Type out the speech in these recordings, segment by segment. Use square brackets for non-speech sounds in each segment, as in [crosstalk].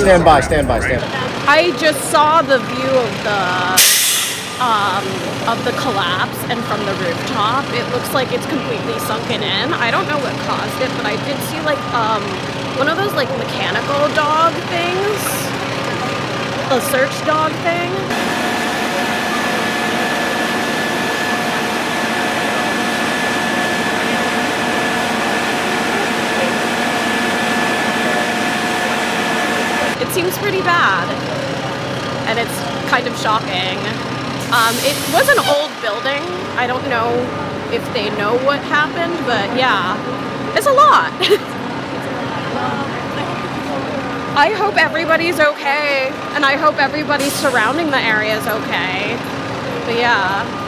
Stand by, stand by, stand by. I just saw the view of the um, of the collapse and from the rooftop. It looks like it's completely sunken in. I don't know what caused it, but I did see like um, one of those like mechanical dog things, a search dog thing. It seems pretty bad, and it's kind of shocking. Um, it was an old building. I don't know if they know what happened, but yeah, it's a lot. [laughs] I hope everybody's okay, and I hope everybody surrounding the area is okay. But yeah.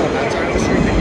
on that